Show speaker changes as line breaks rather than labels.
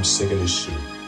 I'm sick of this shit.